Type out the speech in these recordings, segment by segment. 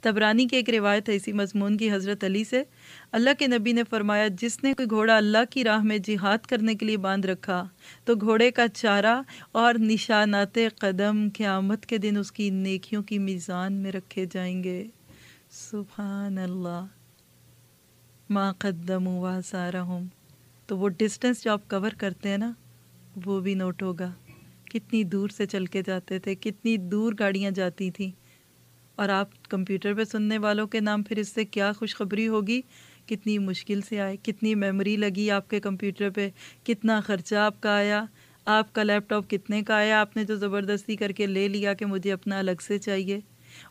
تبرانی کی ایک روایت ہے اسی مضمون کی، حضرت علی سے۔ اللہ کے نبی نے فرمایا، جس نے کوئی گھوڑا اللہ کی راہ میں جہاد کرنے کے لیے باندھ رکھا، تو گھوڑے کا چارہ اور نشانات قدم قیامت کے دن اس کی نیکیوں کی میزان میں رکھے جائیں گے۔ سبحان اللہ ما قدم و سارا تو وہ ڈسٹنس جو آپ کور کرتے ہیں نا، وہ بھی نوٹ ہوگا۔ کتنی دور سے چل کے جاتے تھے، کتنی دور گاڑیاں جاتی تھیں۔ اور آپ کمپیوٹر پہ سننے والوں کے نام پھر اس سے کیا خوشخبری ہوگی؟ کتنی مشکل سے آئے، کتنی میموری لگی آپ کے کمپیوٹر پہ، کتنا خرچہ آپ کا آیا؟ آپ کا لیپ ٹاپ کتنے کا آیا؟ آپ نے جو زبردستی کر کے لے لیا کہ مجھے اپنا الگ سے چاہیے۔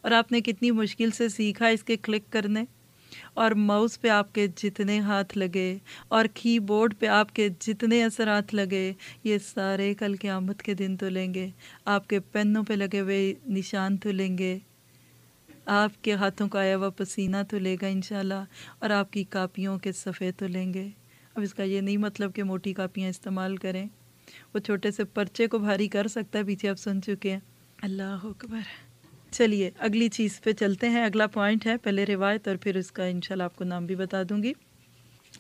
اور آپ نے کتنی مشکل سے سیکھا اس کے کلک کرنے؟ اور ماؤس پہ آپ کے جتنے ہاتھ لگے، اور کی بورڈ پہ آپ کے جتنے اثرات لگے، یہ سارے کل قیامت کے دن تو لیں گے۔ آپ کے پینوں پہ لگے ہوئے نشان تو لیں گے۔ آپ کے ہاتھوں کا آیا ہوا پسینہ تو لے گا انشاءاللہ، اور آپ کی کاپیوں کے صفحے تو لیں گے۔ اب اس کا یہ نہیں مطلب کہ موٹی کاپیاں استعمال کریں۔ وہ چھوٹے سے پرچے کو بھاری کر سکتا ہے، پیچھے آپ سن چکے ہیں۔ اللہ اکبر۔ چلیے، اگلی چیز پہ چلتے ہیں۔ اگلا پوائنٹ ہے، پہلے روایت اور پھر اس کا انشاءاللہ آپ کو نام بھی بتا دوں گی۔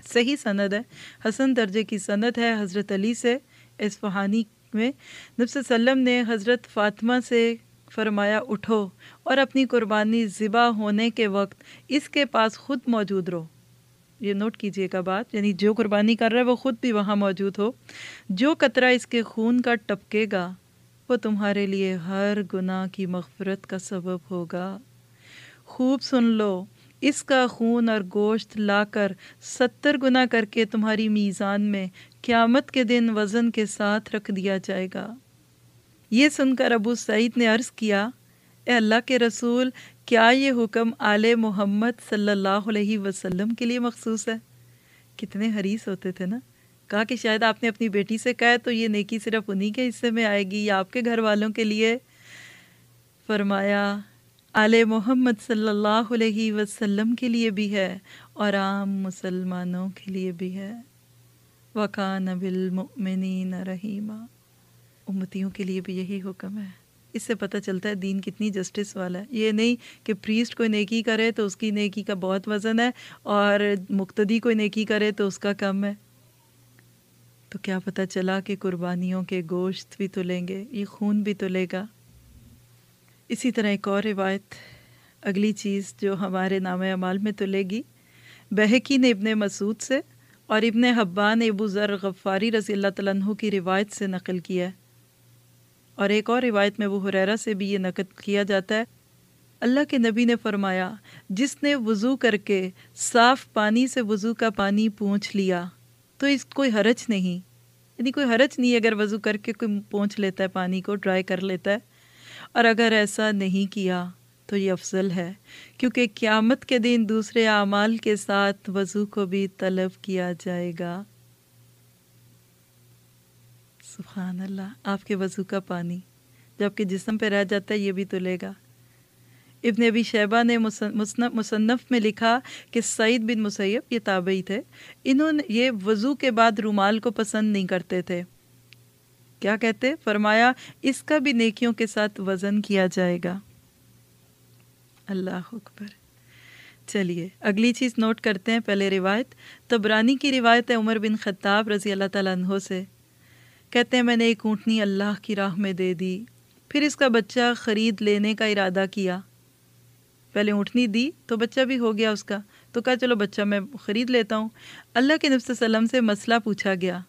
صحیح سند ہے۔ حسن درجے کی سند ہے، حضرت علی سے اسفہانی میں۔ نبس وسلم نے حضرت فاطمہ سے فرمایا، اٹھو اور اپنی قربانی ذبح ہونے کے وقت اس کے پاس خود موجود رہو۔ یہ نوٹ کیجیے گا بات یعنی جو قربانی کر رہا ہے وہ خود بھی وہاں موجود ہو۔ جو قطرہ اس کے خون کا ٹپکے گا، وہ تمہارے لیے ہر گناہ کی مغفرت کا سبب ہوگا۔ خوب سن لو، اس کا خون اور گوشت لا کر ستر گنا کر کے تمہاری میزان میں قیامت کے دن وزن کے ساتھ رکھ دیا جائے گا۔ یہ سن کر ابو سعید نے عرض کیا، اے اللہ کے رسول، کیا یہ حکم آل محمد صلی اللہ علیہ وسلم کے لیے مخصوص ہے؟ کتنے حریص ہوتے تھے نا؟ کہا کہ شاید آپ نے اپنی بیٹی سے کہا تو یہ نیکی صرف انہی کے حصے میں آئے گی یا آپ کے گھر والوں کے لیے؟ فرمایا، آل محمد صلی اللہ علیہ وسلم کے لیے بھی ہے اور عام مسلمانوں کے لیے بھی ہے۔ وقان بالمؤمنین رحیمہ امتیوں کے لیے بھی یہی حکم ہے۔ اس سے پتہ چلتا ہے دین کتنی جسٹس والا ہے۔ یہ نہیں کہ پریسٹ کوئی نیکی کرے تو اس کی نیکی کا بہت وزن ہے اور مقتدی کوئی نیکی کرے تو اس کا کم ہے۔ تو کیا پتہ چلا کہ قربانیوں کے گوشت بھی تو لیں گے، یہ خون بھی تو لے گا۔ اسی طرح ایک اور روایت، اگلی چیز جو ہمارے نام اعمال میں تو لے گی بہکی نے ابن مسعود سے اور ابن حبان ابو ذر غفاری رضی اللہ تعالیٰ عنہ کی روایت سے نقل کیا ہے۔ اور ایک اور روایت میں وہ حریرہ سے بھی یہ نقل کیا جاتا ہے، اللہ کے نبی نے فرمایا، جس نے وضو کر کے صاف پانی سے وضو کا پانی پونچھ لیا، تو اس کوئی حرج نہیں۔ یعنی کوئی حرج نہیں اگر وضو کر کے کوئی پونچھ لیتا ہے، پانی کو ڈرائی کر لیتا ہے۔ اور اگر ایسا نہیں کیا تو یہ افضل ہے، کیونکہ قیامت کے دن دوسرے اعمال کے ساتھ وضو کو بھی طلب کیا جائے گا۔ سبحان اللہ، آپ کے وضو کا پانی۔ جو آپ کے جسم پہ رہ جاتا ہے، یہ بھی تو لے گا۔ ابن ابی شیبہ نے مصنف میں لکھا کہ سعید بن مسیب، یہ تابعی تھے، انہوں نے یہ وضو کے بعد رومال کو پسند نہیں کرتے تھے۔ کیا کہتے؟ فرمایا، اس کا بھی نیکیوں کے ساتھ وزن کیا جائے گا۔ اللہ اکبر۔ چلیے، اگلی چیز نوٹ کرتے ہیں، پہلے روایت۔ تبرانی کی روایت ہے عمر بن خطاب رضی اللہ تعالیٰ عنہ سے۔ کہتے ہیں، میں نے ایک اونٹنی اللہ کی راہ میں دے دی، پھر اس کا بچہ خرید لینے کا ارادہ کیا۔ پہلے اونٹنی دی تو بچہ بھی ہو گیا اس کا۔ تو کہا، چلو بچہ، میں خرید لیتا ہوں. اللہ کے نفس وسلم سے مسئلہ پوچھا گیا۔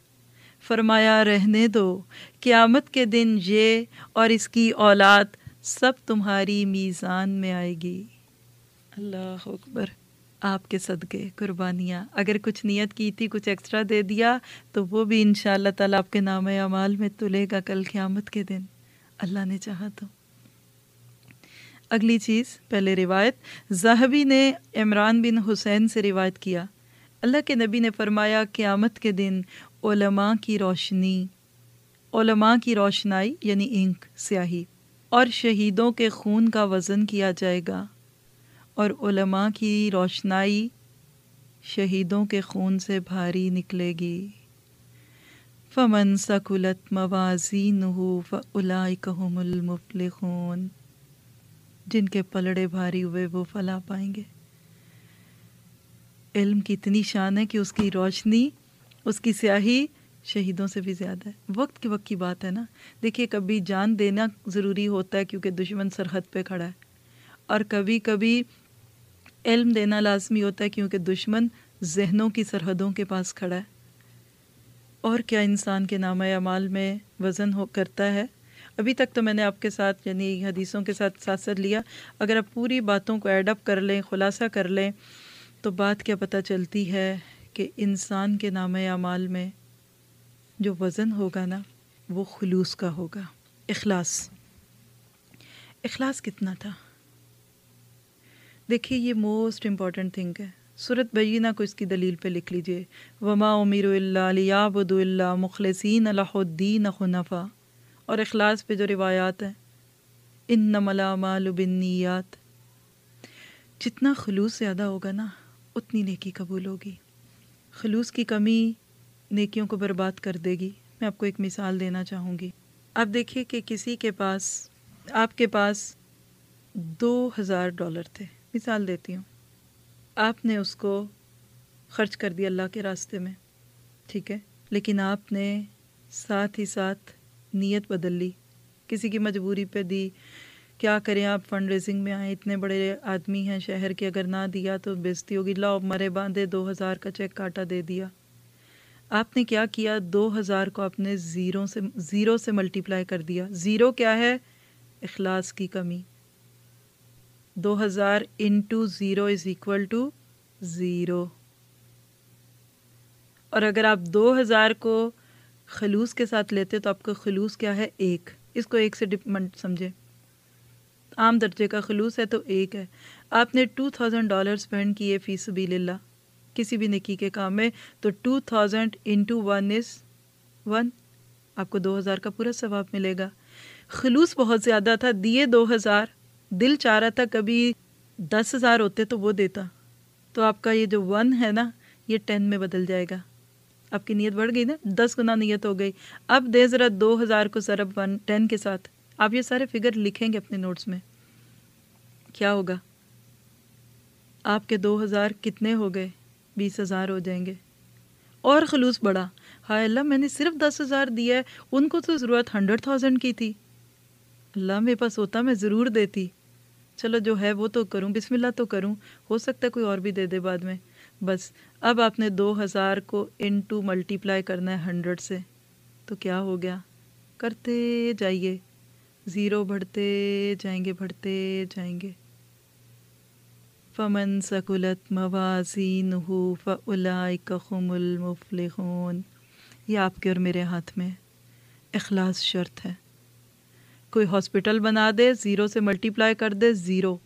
فرمایا، رہنے دو، قیامت کے دن یہ اور اس کی اولاد سب تمہاری میزان میں آئے گی۔ اللہ اکبر۔ آپ کے صدقے، قربانیاں۔ اگر کچھ نیت کی تھی، کچھ ایکسٹرا دے دیا، تو وہ بھی ان شاء اللہ تعالیٰ آپ کے نام اعمال میں تلے گا کل قیامت کے دن۔ اللہ نے چاہا تو۔ اگلی چیز، پہلے روایت۔ زہبی نے عمران بن حسین سے روایت کیا۔ اللہ کے نبی نے فرمایا، قیامت کے دن علماء کی روشنی، علماء کی روشنائی یعنی انک، سیاہی، اور شہیدوں کے خون کا وزن کیا جائے گا۔ اور علماء کی روشنائی شہیدوں کے خون سے بھاری نکلے گی۔ فمن سکلت موازی نحو فلائے المفلحون۔ جن کے پلڑے بھاری ہوئے وہ فلا پائیں گے۔ علم کی اتنی شان ہے کہ اس کی روشنی، اس کی سیاہی شہیدوں سے بھی زیادہ ہے۔ وقت کے وقت کی بات ہے نا۔ دیکھیے کبھی جان دینا ضروری ہوتا ہے کیونکہ دشمن سرحد پہ کھڑا ہے۔ اور کبھی کبھی علم دینا لازمی ہوتا ہے کیونکہ دشمن ذہنوں کی سرحدوں کے پاس کھڑا ہے۔ اور کیا انسان کے نام اعمال میں وزن ہو کرتا ہے؟ ابھی تک تو میں نے آپ کے ساتھ یعنی حدیثوں کے ساتھ ساتھ ساتھ لیا۔ اگر آپ پوری باتوں کو ایڈ اپ کر لیں، خلاصہ کر لیں، تو بات کیا پتہ چلتی ہے کہ انسان کے نام اعمال میں جو وزن ہوگا نا، وہ خلوص کا ہوگا۔ اخلاص۔ اخلاص کتنا تھا؟ دیکھیے، یہ موسٹ امپورٹنٹ تھنگ ہے۔ صورت بینہ کو اس کی دلیل پہ لکھ لیجیے۔ وما امیر اللہ لیابد اللہ مخلصین اللہ الدین خنفا اور اخلاص پہ جو روایات ہیں ان نملا مال بنیات جتنا خلوص زیادہ ہوگا نا، اتنی نیکی قبول ہوگی۔ خلوص کی کمی نیکیوں کو برباد کر دے گی۔ میں آپ کو ایک مثال دینا چاہوں گی۔ آپ دیکھیے کہ کسی کے پاس، آپ کے پاس دو ہزار ڈالر تھے۔ مثال دیتی ہوں۔ آپ نے اس کو خرچ کر دیا اللہ کے راستے میں، ٹھیک ہے؟ لیکن آپ نے ساتھ ہی ساتھ نیت بدل لی، کسی کی مجبوری پہ دی۔ کیا کریں آپ فنڈ ریزنگ میں آئیں؟ اتنے بڑے آدمی ہیں شہر کے، اگر نہ دیا تو بےزتی ہوگی۔ لاؤ، مرے باندھے دو ہزار کا چیک کاٹا دے دیا۔ آپ نے کیا کیا؟ دو ہزار کو اپنے زیرو سے زیرو سے ملٹیپلائی کر دیا۔ زیرو کیا ہے؟ اخلاص کی کمی۔ دو ہزار into zero is equal to zero. اور اگر آپ دو ہزار کو خلوص کے ساتھ لیتے تو آپ کا خلوص کیا ہے؟ ایک۔ اس کو ایک سے ڈپمنٹ سمجھے عام درجے کا خلوص ہے تو ایک ہے۔ آپ نے ٹو تھاؤزینڈ ڈالر اسپینڈ کیے فی سبیل اللہ۔ کسی بھی نکی کے کام میں تو two thousand into one is one. آپ کو دو ہزار کا پورا ثواب ملے گا۔ خلوص بہت زیادہ تھا، دیے دو ہزار۔ دل چاہ رہا تھا کبھی دس ہزار ہوتے تو وہ دیتا۔ تو آپ کا یہ جو ون ہے نا، یہ ٹین میں بدل جائے گا۔ آپ کی نیت بڑھ گئی نا، دس گنا نیت ہو گئی۔ اب دے ذرا دو ہزار کو ضرب ون، ٹین کے ساتھ۔ آپ یہ سارے فگر لکھیں گے اپنے نوٹس میں۔ کیا ہوگا؟ آپ کے دو ہزار کتنے ہو گئے؟ بیس ہزار ہو جائیں گے۔ اور خلوص بڑا۔ ہائے اللہ، میں نے صرف دس ہزار دیا ہے۔ ان کو تو ضرورت ہنڈریڈ تھاؤزینڈ کی تھی۔ اللہ، میرے پاس ہوتا میں ضرور دیتی۔ چلو جو ہے وہ تو کروں، بسم اللہ تو کروں، ہو سکتا ہے کوئی اور بھی دے دے بعد میں۔ بس، اب آپ نے دو ہزار کو ان ٹو ملٹی پلائی کرنا ہے ہنڈریڈ سے۔ تو کیا ہو گیا؟ کرتے جائیے۔ زیرو بڑھتے جائیں گے، بڑھتے جائیں گے۔ فمن سکولت موازین ہو فلاقم المفلحون۔ یہ آپ کے اور میرے ہاتھ میں اخلاص شرط ہے۔ کوئی ہاسپٹل بنا دے زیرو سے ملٹی پلائی کر دے زیرو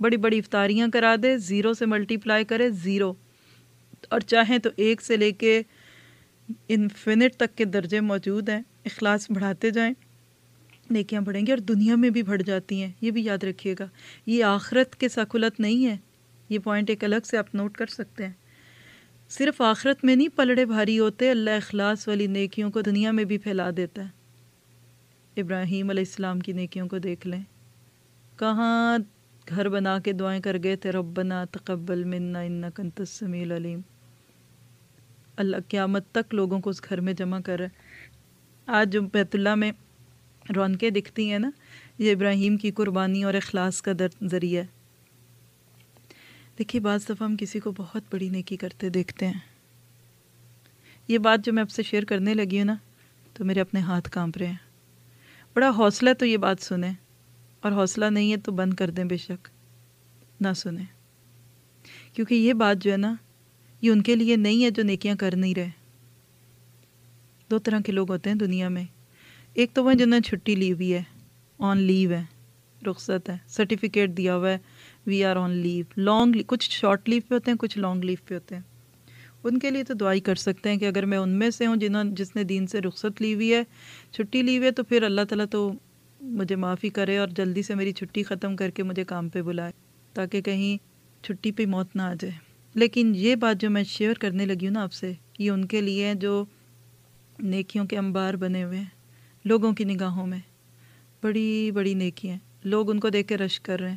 بڑی بڑی افطاریاں کرا دے زیرو سے ملٹی پلائی کرے زیرو اور چاہیں تو ایک سے لے کے انفینٹ تک کے درجے موجود ہیں، اخلاص بڑھاتے جائیں، نیکیاں بڑھیں گی اور دنیا میں بھی بڑھ جاتی ہیں۔ یہ بھی یاد رکھیے گا۔ یہ آخرت کے سکولت نہیں ہے یہ پوائنٹ ایک الگ سے آپ نوٹ کر سکتے ہیں۔ صرف آخرت میں نہیں، پلڑے بھاری ہوتے، اللہ اخلاص والی نیکیوں کو دنیا میں بھی پھیلا دیتا ہے۔ ابراہیم علیہ السلام کی نیکیوں کو دیکھ لیں۔ کہاں گھر بنا کے دعائیں کر گئے تھے؟ ربنا تقبل منا ان کنت السمیع علیم اللہ قیامت تک لوگوں کو اس گھر میں جمع کر۔ رہے آج جو بیت اللہ میں رونقیں دکھتی ہیں نا، یہ ابراہیم کی قربانی اور اخلاص کا در، ذریعہ۔ ہے دیکھیے، بعض دفعہ ہم کسی کو بہت بڑی نیکی کرتے دیکھتے ہیں۔ یہ بات جو میں اب سے شیئر کرنے لگی ہوں نا، تو میرے اپنے ہاتھ کانپ رہے ہیں۔ بڑا حوصلہ تو یہ بات سنیں، اور حوصلہ نہیں ہے تو بند کر دیں بے شک، نہ سنیں۔ کیونکہ یہ بات جو ہے نا، یہ ان کے لیے نہیں ہے جو نیکیاں کر نہیں رہے۔ دو طرح کے لوگ ہوتے ہیں دنیا میں۔ ایک تو وہ جنہوں نے چھٹی لی ہوئی ہے آن لیو ہے رخصت ہے سرٹیفکیٹ دیا ہوا ہے we are on leave long کچھ شارٹ لیو پہ ہوتے ہیں، کچھ لانگ لیو پہ ہوتے ہیں۔ ان کے لیے تو دعائی کر سکتے ہیں کہ اگر میں ان میں سے ہوں جنہوں جس نے دین سے رخصت لی ہوئی ہے، چھٹی لی ہوئی ہے، تو پھر اللہ تعالیٰ تو مجھے معافی کرے اور جلدی سے میری چھٹی ختم کر کے مجھے کام پہ بلائے تاکہ کہیں چھٹی پہ موت نہ آ جائے۔ لیکن یہ بات جو میں شیئر کرنے لگی ہوں نا آپ سے، یہ ان کے لیے جو نیکیوں کے انبار بنے ہوئے ہیں، لوگوں کی نگاہوں میں۔ بڑی بڑی نیکیاں لوگ ان کو دیکھ کے رش کر رہے ہیں۔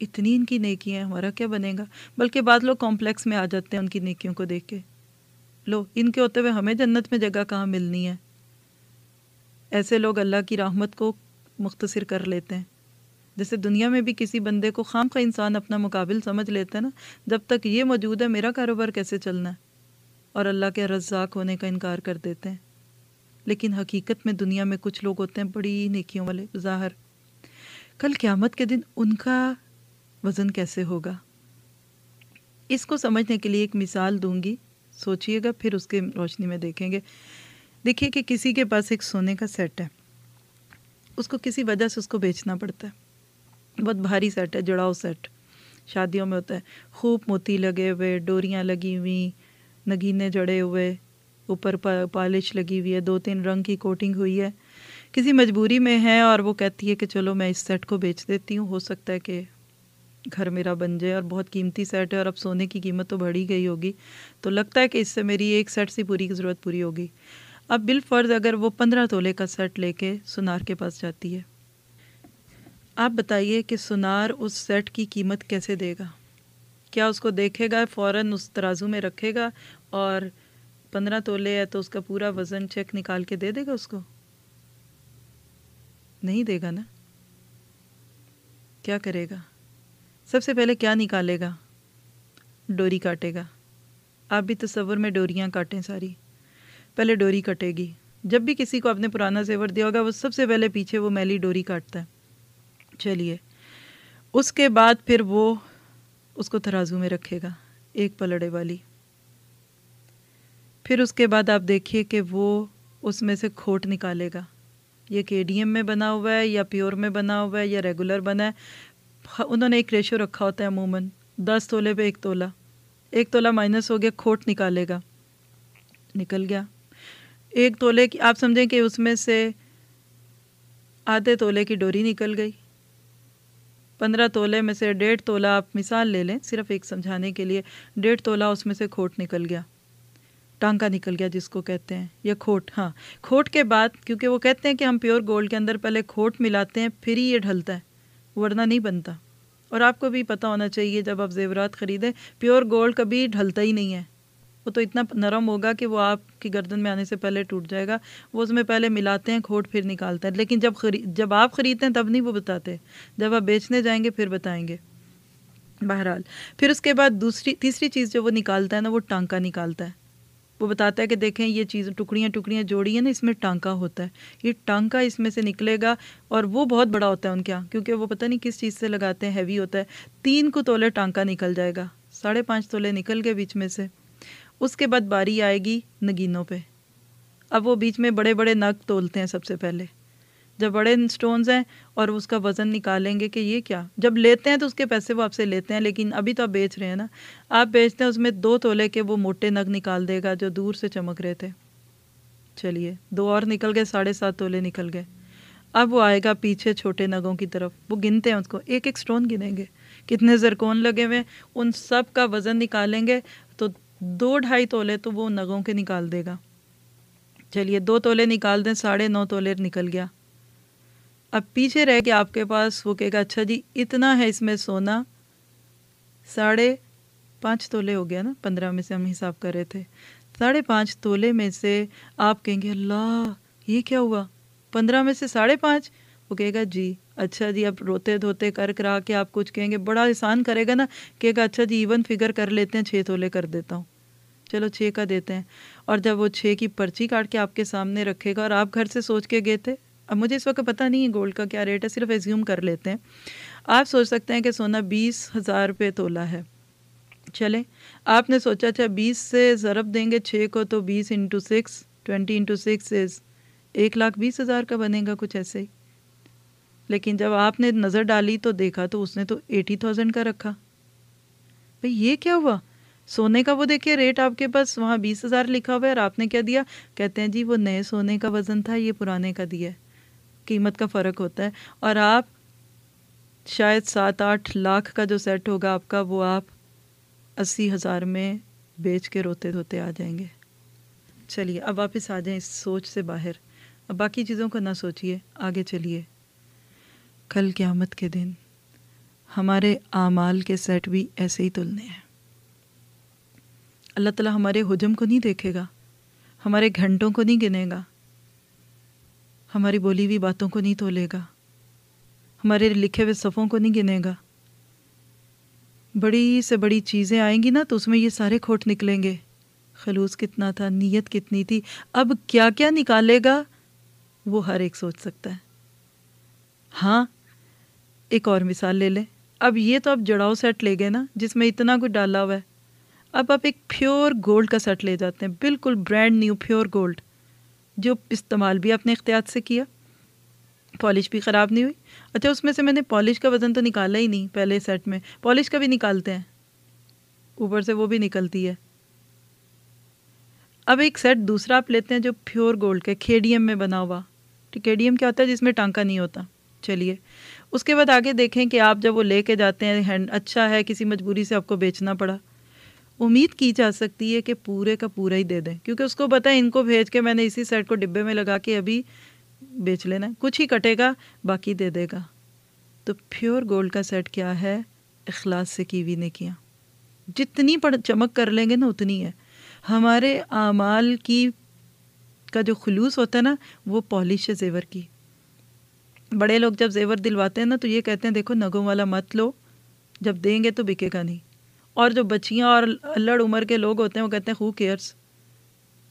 اتنی ان کی نیکی ہیں، ہمارا کیا بنے گا؟ بلکہ بعض لوگ کمپلیکس میں آ جاتے ہیں ان کی نیکیوں کو دیکھ کے۔ لو، ان کے ہوتے ہوئے ہمیں جنت میں جگہ کہاں ملنی ہے؟ ایسے لوگ اللہ کی رحمت کو مختصر کر لیتے ہیں۔ جیسے دنیا میں بھی کسی بندے کو خام کا انسان اپنا مقابل سمجھ لیتا ہے نا، جب تک یہ موجود ہے، میرا کاروبار کیسے چلنا ہے؟ اور اللہ کے رزاق ہونے کا انکار کر دیتے ہیں۔ لیکن حقیقت میں دنیا میں کچھ لوگ ہوتے ہیں، بڑی نیکیوں والے، ظاہر۔ کل قیامت کے دن ان کا وزن کیسے ہوگا؟ اس کو سمجھنے کے لیے ایک مثال دوں گی۔ سوچئے گا، پھر اس کے روشنی میں دیکھیں گے۔ دیکھیے کہ کسی کے پاس ایک سونے کا سیٹ ہے۔ اس کو کسی وجہ سے اس کو بیچنا پڑتا ہے۔ بہت بھاری سیٹ ہے، جڑاؤ سیٹ شادیوں میں ہوتا ہے۔ خوب موتی لگے ہوئے، ڈوریاں لگی ہوئی نگینے جڑے ہوئے، اوپر پالش لگی ہوئی ہے، دو تین رنگ کی کوٹنگ ہوئی ہے۔ کسی مجبوری میں ہے اور وہ کہتی ہے کہ چلو میں اس سیٹ کو بیچ دیتی ہوں۔ ہو سکتا ہے کہ گھر میرا بن جائے اور بہت قیمتی سیٹ ہے اور اب سونے کی قیمت تو بڑھی گئی ہوگی، تو لگتا ہے کہ اس سے میری ایک سیٹ سے پوری کی ضرورت پوری ہوگی۔ اب بال فرض اگر وہ پندرہ تولے کا سیٹ لے کے سنار کے پاس جاتی ہے۔ آپ بتائیے کہ سنار اس سیٹ کی قیمت کیسے دے گا؟ کیا اس کو دیکھے گا، فوراً اس ترازو میں رکھے گا اور پندرہ تولے ہے تو اس کا پورا وزن چیک نکال کے دے دے گا اس کو؟ نہیں دے گا نا؟ کیا کرے گا؟ سب سے پہلے کیا نکالے گا؟ ڈوری کاٹے گا۔ آپ بھی تصور میں ڈوریاں کاٹیں ساری۔ پہلے ڈوری کٹے گی۔ جب بھی کسی کو آپ نے پرانا زیور دیا ہوگا، وہ سب سے پہلے پیچھے وہ میلی ڈوری کاٹتا ہے۔ چلیے۔ اس کے بعد پھر وہ اس کو ترازو میں رکھے گا، ایک پلڑے والی۔ پھر اس کے بعد آپ دیکھیے کہ وہ اس میں سے کھوٹ نکالے گا۔ یہ کے ڈی ایم میں بنا ہوا ہے یا پیور میں بنا ہوا ہے یا ریگولر بنا ہے۔ انہوں نے ایک ریشو رکھا ہوتا ہے عموماً، دس تولے پہ ایک تولا ایک تولا مائنس ہو گیا، کھوٹ نکالے گا۔ نکل گیا۔ ایک تولے کی آپ سمجھیں کہ اس میں سے آدھے تولے کی ڈوری نکل گئی۔ پندرہ تولے میں سے ڈیڑھ تولا آپ مثال لے لیں، صرف ایک سمجھانے کے لیے۔ ڈیڑھ تولا اس میں سے کھوٹ نکل گیا۔ ٹانکا نکل گیا جس کو کہتے ہیں، یا کھوٹ۔ ہاں کھوٹ کے بعد، کیونکہ وہ کہتے ہیں کہ ہم پیور گولڈ کے اندر پہلے کھوٹ ملاتے ہیں، پھر ہی یہ ڈھلتا ہے۔ ورنہ نہیں بنتا۔ اور آپ کو بھی پتہ ہونا چاہیے جب آپ زیورات خریدیں، پیور گولڈ کبھی ڈھلتا ہی نہیں ہے۔ وہ تو اتنا نرم ہوگا کہ وہ آپ کی گردن میں آنے سے پہلے ٹوٹ جائے گا۔ وہ اس میں پہلے ملاتے ہیں، کھوٹ پھر نکالتے ہیں۔ لیکن جب خرید جب آپ خریدتے ہیں تب نہیں وہ بتاتے۔ جب آپ بیچنے جائیں گے پھر بتائیں گے۔ بہرحال، پھر اس کے بعد دوسری، تیسری چیز جو وہ نکالتا ہے نا، وہ ٹانکا نکالتا ہے۔ وہ بتاتا ہے کہ دیکھیں یہ چیز ٹکڑیاں ٹکڑیاں جوڑی ہیں نا، اس میں ٹانکا ہوتا ہے۔ یہ ٹانکا اس میں سے نکلے گا اور وہ بہت بڑا ہوتا ہے ان کے یہاں، کیونکہ وہ پتہ نہیں کس چیز سے لگاتے ہیں ہیوی ہوتا ہے۔ تین کو تولے ٹانکا نکل جائے گا۔ ساڑھے پانچ تولے نکل گئے بیچ میں سے۔ اس کے بعد باری آئے گی نگینوں پہ۔ اب وہ بیچ میں بڑے بڑے نگ تولتے ہیں سب سے پہلے۔ جب بڑے سٹونز ہیں اور اس کا وزن نکالیں گے کہ یہ کیا؟ جب لیتے ہیں تو اس کے پیسے وہ آپ سے لیتے ہیں، لیکن ابھی تو آپ بیچ رہے ہیں نا۔ آپ بیچتے ہیں، اس میں دو تولے کے وہ موٹے نگ نکال دے گا جو دور سے چمک رہے تھے۔ چلیے، دو اور نکل گئے، ساڑھے سات تولے نکل گئے۔ اب وہ آئے گا پیچھے چھوٹے نگوں کی طرف۔ وہ گنتے ہیں اس کو۔ ایک ایک سٹون گنیں گے۔ کتنے زرکون لگے ہوئے ان سب کا وزن نکالیں گے تو دو ڈھائی تولے تو وہ نگوں کے نکال دے گا۔ چلیے، دو تولے نکال دیں، ساڑھے نو تولے نکل گیا۔ اب پیچھے رہ کے آپ کے پاس وہ کہے گا اچھا جی اتنا ہے اس میں سونا۔ ساڑھے پانچ تولے ہو گیا نا، پندرہ میں سے ہم حساب کر رہے تھے۔ ساڑھے پانچ تولے میں سے آپ کہیں گے، اللہ، یہ کیا ہوا؟ پندرہ میں سے ساڑھے پانچ؟ وہ کہے گا جی اچھا جی اب روتے دھوتے کر کرا کے آپ کچھ کہیں گے۔ بڑا احسان کرے گا نا، کہے گا اچھا جی ایون فگر کر لیتے ہیں، چھ تولے کر دیتا ہوں۔ چلو، چھ کا دیتے ہیں۔ اور جب وہ چھ کی پرچی کاٹ کے آپ کے سامنے رکھے گا اور آپ گھر سے سوچ کے گئے تھے اب مجھے اس وقت پتہ نہیں ہے گولڈ کا کیا ریٹ ہے، صرف ایزیوم کر لیتے ہیں۔ آپ سوچ سکتے ہیں کہ سونا بیس ہزار روپے تولا ہے۔ چلیں، آپ نے سوچا اچھا بیس سے ضرب دیں گے چھ کو تو بیس into six, twenty into six is ایک لاکھ بیس ہزار کا بنے گا کچھ ایسے ہی۔ لیکن جب آپ نے نظر ڈالی تو دیکھا تو اس نے تو ایٹی تھاؤزینڈ کا رکھا۔ بھئی یہ کیا ہوا؟ سونے کا وہ دیکھیے ریٹ آپ کے پاس وہاں بیس ہزار لکھا ہوا ہے اور آپ نے کیا دیا؟ کہتے ہیں جی وہ نئے سونے کا وزن تھا، یہ پرانے کا دیا ہے۔ قیمت کا فرق ہوتا ہے۔ اور آپ شاید سات آٹھ لاکھ کا جو سیٹ ہوگا آپ کا، وہ آپ اسی ہزار میں بیچ کے روتے دھوتے آ جائیں گے۔ چلیے، اب واپس آ جائیں اس سوچ سے باہر۔ اب باقی چیزوں کو نہ سوچیے، آگے چلیے۔ کل قیامت کے دن ہمارے اعمال کے سیٹ بھی ایسے ہی تلنے ہیں۔ اللہ تعالیٰ ہمارے حجم کو نہیں دیکھے گا، ہمارے گھنٹوں کو نہیں گنے گا۔ ہماری بولی ہوئی باتوں کو نہیں تولے گا۔ ہمارے لکھے ہوئے صفوں کو نہیں گنے گا۔ بڑی سے بڑی چیزیں آئیں گی نا تو اس میں یہ سارے کھوٹ نکلیں گے۔ خلوص کتنا تھا، نیت کتنی تھی۔ اب کیا کیا نکالے گا؟ وہ ہر ایک سوچ سکتا ہے۔ ہاں ایک اور مثال لے لیں۔ اب یہ تو آپ جڑاؤ سیٹ لے گئے نا جس میں اتنا کچھ ڈالا ہوا ہے۔ اب آپ ایک پیور گولڈ کا سیٹ لے جاتے ہیں۔ بالکل برانڈ نیو پیور گولڈ جو استعمال بھی آپ نے اختیار سے کیا، پالش بھی خراب نہیں ہوئی۔ اچھا اس میں سے میں نے پالش کا وزن تو نکالا ہی نہیں پہلے سیٹ میں۔ پالش کا بھی نکالتے ہیں۔ اوپر سے وہ بھی نکلتی ہے۔ اب ایک سیٹ دوسرا آپ لیتے ہیں جو پیور گولڈ کا کھیڈیم میں بنا ہوا۔ کھیڈیم کیا ہوتا ہے جس میں ٹانکا نہیں ہوتا؟ چلیے۔ اس کے بعد آگے دیکھیں کہ آپ جب وہ لے کے جاتے ہیں، ہینڈ اچھا ہے، کسی مجبوری سے آپ کو بیچنا پڑا۔ امید کی جا سکتی ہے کہ پورے کا پورا ہی دے دیں۔ کیونکہ اس کو پتہ ہے ان کو بھیج کے میں نے اسی سیٹ کو ڈبے میں لگا کے ابھی بیچ لینا کچھ ہی کٹے گا، باقی دے دے گا۔ تو پیور گولڈ کا سیٹ کیا ہے؟ اخلاص سے کی ہوئی نے کیا۔ جتنی پڑ، چمک کر لیں گے نا، اتنی ہے۔ ہمارے اعمال کی کا جو خلوص ہوتا ہے نا، وہ پالش ہے زیور کی۔ بڑے لوگ جب زیور دلواتے ہیں نا، تو یہ کہتے ہیں، دیکھو نگوں والا مت لو، جب دیں گے تو بکے گا نہیں۔ اور جو بچیاں اور الڑ عمر کے لوگ ہوتے ہیں، وہ کہتے ہیں خو کیئرس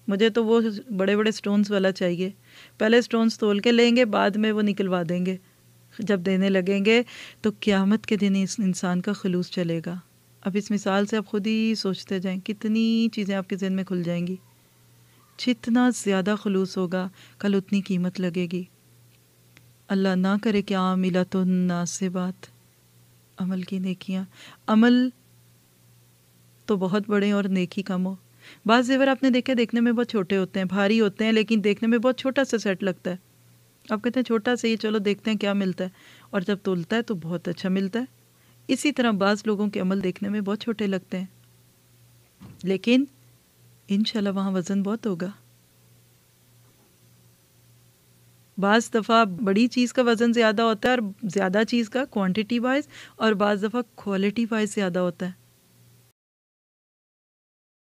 مجھے تو وہ بڑے بڑے سٹونز والا چاہیے۔ پہلے سٹونز تول کے لیں گے، بعد میں وہ نکلوا دیں گے۔ جب دینے لگیں گے تو قیامت کے دن اس انسان کا خلوص چلے گا۔ اب اس مثال سے آپ خود ہی سوچتے جائیں، کتنی چیزیں آپ کے ذہن میں کھل جائیں گی۔ جتنا زیادہ خلوص ہوگا، کل اتنی قیمت لگے گی۔ اللہ نہ کرے کہ عاملہ تو ناسبات۔ عمل کی نیکیاں۔ عمل تو بہت بڑے اور نیکی کم ہو بعض زیور آپ نے دیکھے دیکھنے میں بہت چھوٹے ہوتے ہیں، بھاری ہوتے ہیں، لیکن دیکھنے میں بہت چھوٹا سا سیٹ لگتا ہے۔ آپ کہتے ہیں چھوٹا سا ہی، چلو دیکھتے ہیں کیا ملتا ہے۔ اور جب تولتا ہے تو بہت اچھا ملتا ہے۔ اسی طرح بعض لوگوں کے عمل دیکھنے میں بہت چھوٹے لگتے ہیں۔ لیکن انشاءاللہ وہاں وزن بہت ہوگا۔ بعض دفعہ بڑی چیز کا وزن زیادہ ہوتا ہے اور زیادہ چیز کا کوانٹٹی وائز اور بعض دفعہ کوالٹی وائز زیادہ ہوتا ہے۔